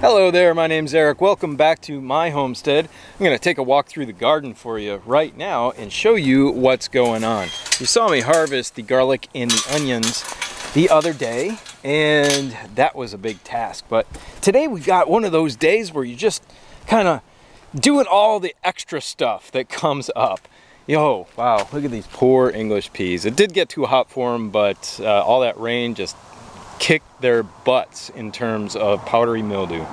Hello there, my name's Eric. Welcome back to my homestead. I'm to take a walk through the garden for you right now and show you what's going on. You saw me harvest the garlic and the onions the other day and that was a big task. But today we've got one of those days where you just kind of doing all the extra stuff that comes up. Yo, wow, look at these poor English peas. It did get too hot for them, but uh, all that rain just kicked their butts in terms of powdery mildew.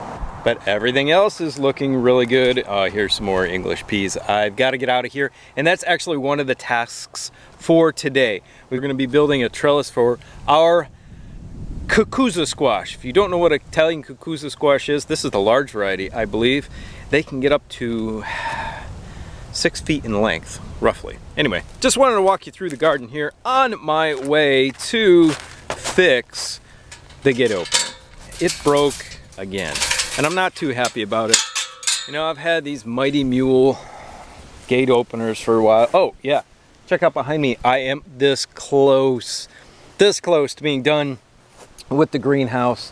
But everything else is looking really good. Uh, here's some more English peas. I've got to get out of here. And that's actually one of the tasks for today. We're going to be building a trellis for our cucuzza squash. If you don't know what Italian cucuzza squash is, this is the large variety, I believe. They can get up to six feet in length, roughly. Anyway, just wanted to walk you through the garden here on my way to fix the gate open. It broke again, and I'm not too happy about it. You know, I've had these Mighty Mule gate openers for a while. Oh, yeah, check out behind me. I am this close, this close to being done with the greenhouse.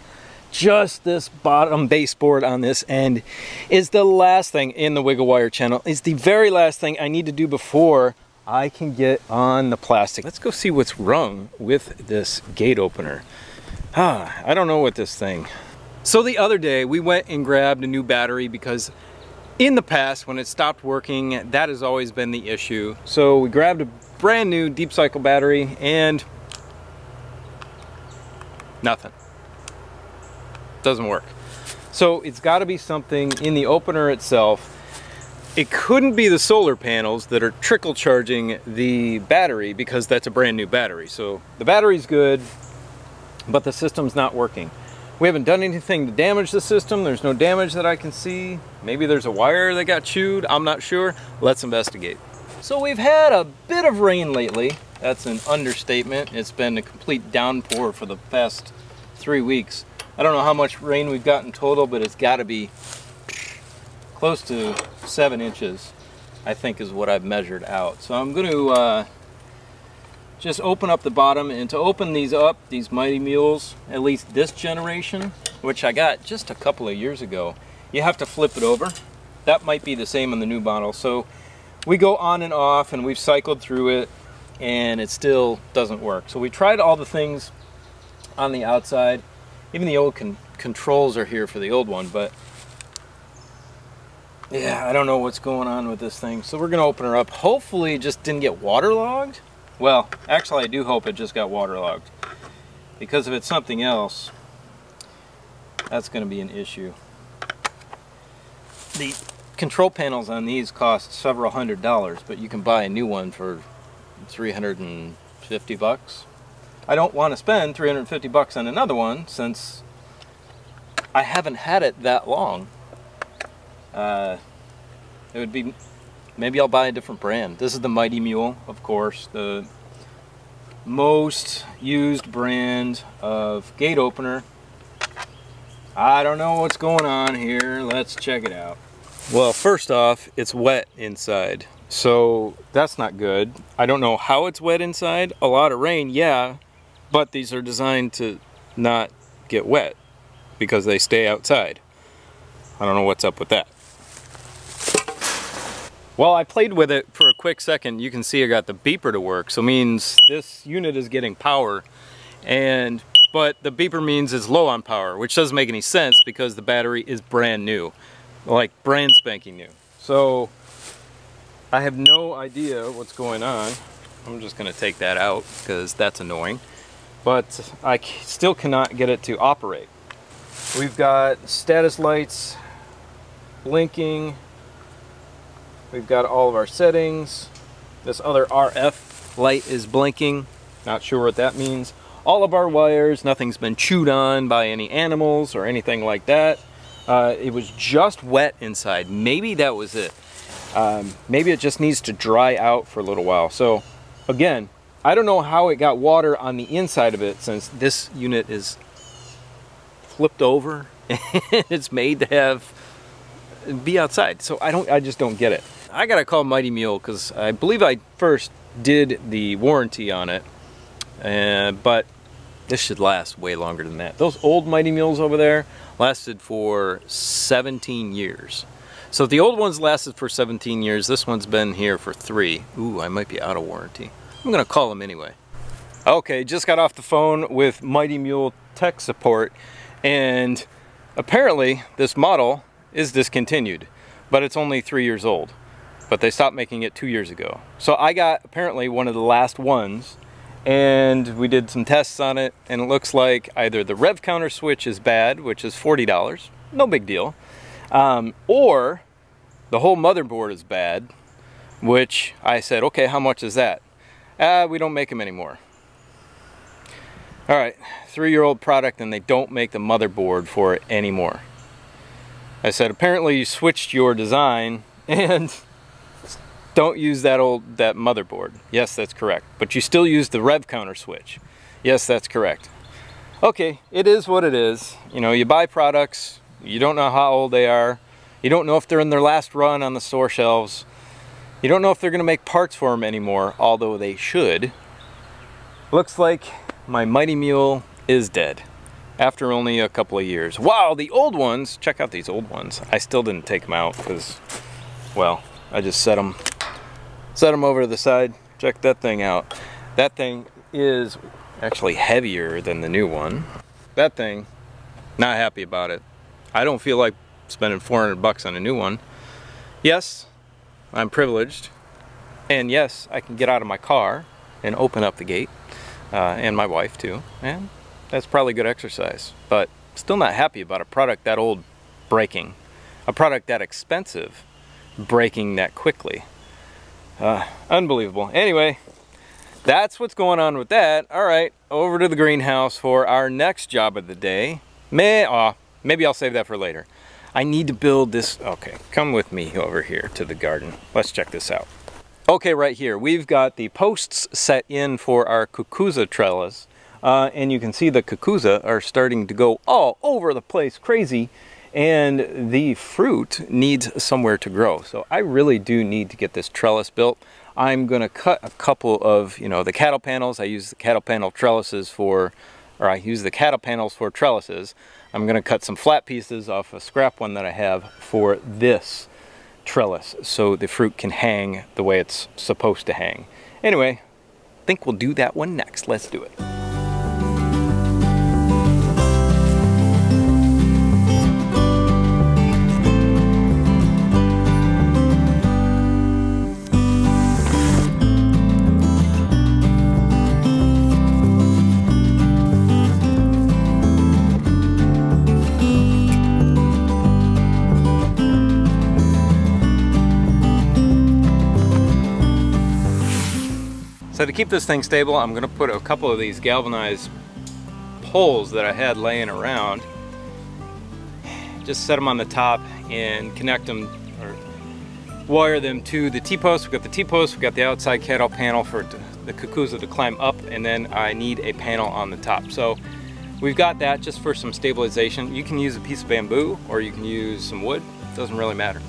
Just this bottom baseboard on this end is the last thing in the Wiggle Wire channel. It's the very last thing I need to do before I can get on the plastic. Let's go see what's wrong with this gate opener. Ah, I don't know what this thing. So the other day we went and grabbed a new battery because in the past when it stopped working, that has always been the issue. So we grabbed a brand new deep cycle battery and nothing. Doesn't work. So it's got to be something in the opener itself. It couldn't be the solar panels that are trickle charging the battery because that's a brand new battery. So the battery's good, but the system's not working. We haven't done anything to damage the system. There's no damage that I can see. Maybe there's a wire that got chewed. I'm not sure. Let's investigate. So we've had a bit of rain lately. That's an understatement. It's been a complete downpour for the past three weeks. I don't know how much rain we've got in total, but it's got to be close to seven inches, I think is what I've measured out. So I'm going to uh, just open up the bottom and to open these up these mighty mules at least this generation which I got just a couple of years ago you have to flip it over. That might be the same in the new model. So we go on and off and we've cycled through it and it still doesn't work. So we tried all the things on the outside. Even the old con controls are here for the old one but yeah I don't know what's going on with this thing. So we're gonna open her up. Hopefully just didn't get waterlogged well, actually I do hope it just got waterlogged. Because if it's something else, that's going to be an issue. The control panels on these cost several hundred dollars, but you can buy a new one for 350 bucks. I don't want to spend 350 bucks on another one since I haven't had it that long. Uh, it would be maybe I'll buy a different brand. This is the Mighty Mule, of course, the most used brand of gate opener. I don't know what's going on here. Let's check it out. Well, first off, it's wet inside. So that's not good. I don't know how it's wet inside. A lot of rain, yeah, but these are designed to not get wet because they stay outside. I don't know what's up with that. Well, I played with it for a quick second. You can see I got the beeper to work. So means this unit is getting power and but the beeper means it's low on power, which doesn't make any sense because the battery is brand new, like brand spanking new. So I have no idea what's going on. I'm just gonna take that out because that's annoying. But I still cannot get it to operate. We've got status lights blinking We've got all of our settings. This other RF light is blinking. Not sure what that means. All of our wires, nothing's been chewed on by any animals or anything like that. Uh, it was just wet inside. Maybe that was it. Um, maybe it just needs to dry out for a little while. So again, I don't know how it got water on the inside of it since this unit is flipped over. it's made to have be outside. So I don't I just don't get it. I gotta call Mighty Mule because I believe I first did the warranty on it, uh, but this should last way longer than that. Those old Mighty Mules over there lasted for 17 years. So the old ones lasted for 17 years, this one's been here for three. Ooh, I might be out of warranty. I'm gonna call them anyway. Okay, just got off the phone with Mighty Mule tech support and apparently this model is discontinued, but it's only three years old. But they stopped making it two years ago. So I got apparently one of the last ones and we did some tests on it and it looks like either the rev counter switch is bad which is $40 no big deal um, or the whole motherboard is bad which I said okay how much is that uh, we don't make them anymore all right three-year-old product and they don't make the motherboard for it anymore I said apparently you switched your design and don't use that old that motherboard. Yes, that's correct. But you still use the rev counter switch. Yes, that's correct. Okay, it is what it is. You know, you buy products, you don't know how old they are. You don't know if they're in their last run on the store shelves. You don't know if they're going to make parts for them anymore, although they should. Looks like my Mighty Mule is dead after only a couple of years. Wow, the old ones, check out these old ones. I still didn't take them out because, well, I just set them set them over to the side. Check that thing out. That thing is actually heavier than the new one. That thing not happy about it. I don't feel like spending 400 bucks on a new one. Yes I'm privileged. And yes I can get out of my car and open up the gate uh, and my wife too and that's probably good exercise but still not happy about a product that old breaking a product that expensive breaking that quickly uh, unbelievable. Anyway, that's what's going on with that. All right, over to the greenhouse for our next job of the day. May, oh, maybe I'll save that for later. I need to build this. Okay, come with me over here to the garden. Let's check this out. Okay, right here, we've got the posts set in for our Cucuza trellis. Uh, and you can see the Cucuza are starting to go all over the place crazy and the fruit needs somewhere to grow. So I really do need to get this trellis built. I'm gonna cut a couple of, you know, the cattle panels. I use the cattle panel trellises for, or I use the cattle panels for trellises. I'm gonna cut some flat pieces off a scrap one that I have for this trellis so the fruit can hang the way it's supposed to hang. Anyway, I think we'll do that one next. Let's do it. So to keep this thing stable, I'm gonna put a couple of these galvanized poles that I had laying around. Just set them on the top and connect them or wire them to the T-post. We've got the T-post, we've got the outside cattle panel for the Cucuza to climb up, and then I need a panel on the top. So we've got that just for some stabilization. You can use a piece of bamboo or you can use some wood, it doesn't really matter.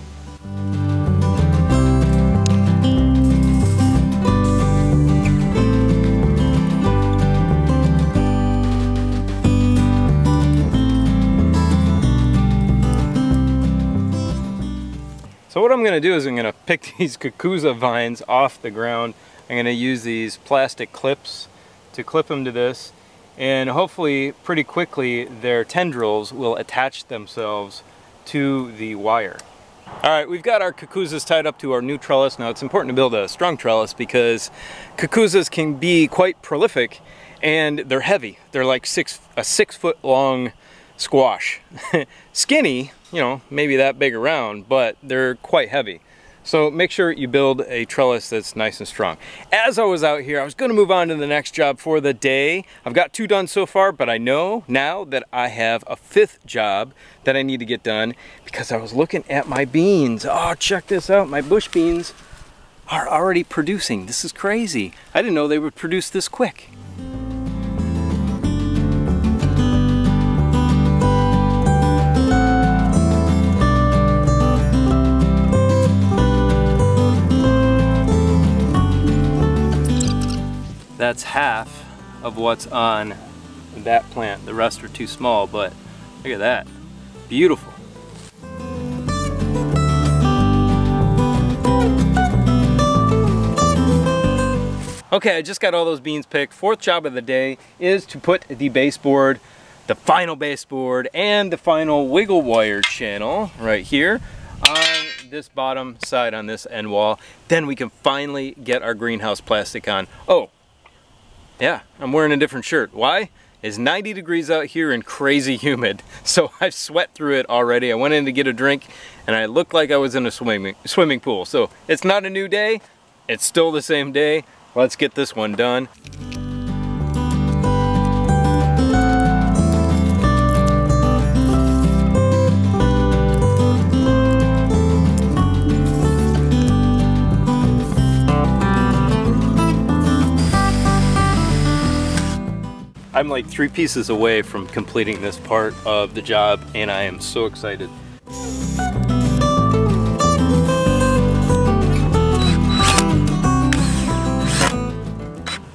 I'm going to do is I'm going to pick these Cucuza vines off the ground. I'm going to use these plastic clips to clip them to this and hopefully pretty quickly their tendrils will attach themselves to the wire. Alright, we've got our Cucuzas tied up to our new trellis. Now it's important to build a strong trellis because Cucuzas can be quite prolific and they're heavy. They're like six a six foot long squash. Skinny, you know, maybe that big around, but they're quite heavy. So make sure you build a trellis that's nice and strong. As I was out here, I was gonna move on to the next job for the day. I've got two done so far, but I know now that I have a fifth job that I need to get done because I was looking at my beans. Oh, check this out, my bush beans are already producing. This is crazy. I didn't know they would produce this quick. That's half of what's on that plant. The rest are too small, but look at that. Beautiful. Okay, I just got all those beans picked. Fourth job of the day is to put the baseboard, the final baseboard, and the final wiggle wire channel right here on this bottom side on this end wall. Then we can finally get our greenhouse plastic on. Oh, yeah, I'm wearing a different shirt. Why? It's 90 degrees out here and crazy humid. So I've sweat through it already. I went in to get a drink and I looked like I was in a swimming, swimming pool. So it's not a new day. It's still the same day. Let's get this one done. I'm like three pieces away from completing this part of the job and I am so excited.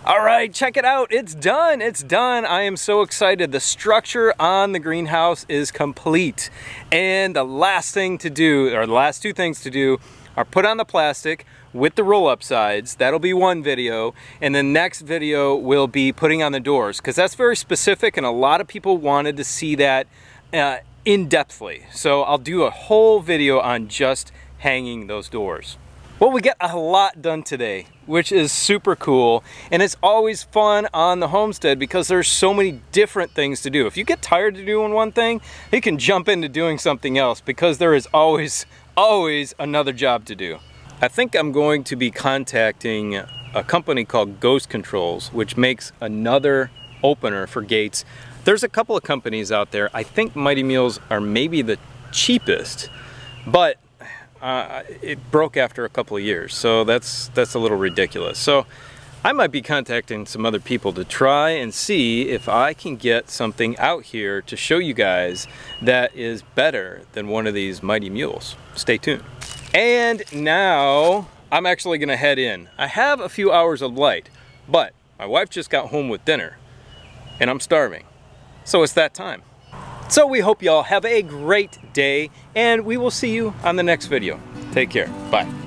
All right, check it out. It's done. It's done. I am so excited. The structure on the greenhouse is complete. And the last thing to do, or the last two things to do, are put on the plastic with the roll-up sides. That'll be one video. And the next video will be putting on the doors because that's very specific and a lot of people wanted to see that uh, in-depthly. So I'll do a whole video on just hanging those doors. Well, we get a lot done today, which is super cool. And it's always fun on the homestead because there's so many different things to do. If you get tired of doing one thing, you can jump into doing something else because there is always, always another job to do. I think I'm going to be contacting a company called Ghost Controls, which makes another opener for gates. There's a couple of companies out there. I think Mighty Mules are maybe the cheapest, but uh, it broke after a couple of years, so that's that's a little ridiculous. So I might be contacting some other people to try and see if I can get something out here to show you guys that is better than one of these Mighty Mules. Stay tuned. And now I'm actually gonna head in. I have a few hours of light, but my wife just got home with dinner and I'm starving. So it's that time. So we hope y'all have a great day and we will see you on the next video. Take care. Bye.